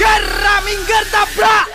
Guerra Mingger Tabrak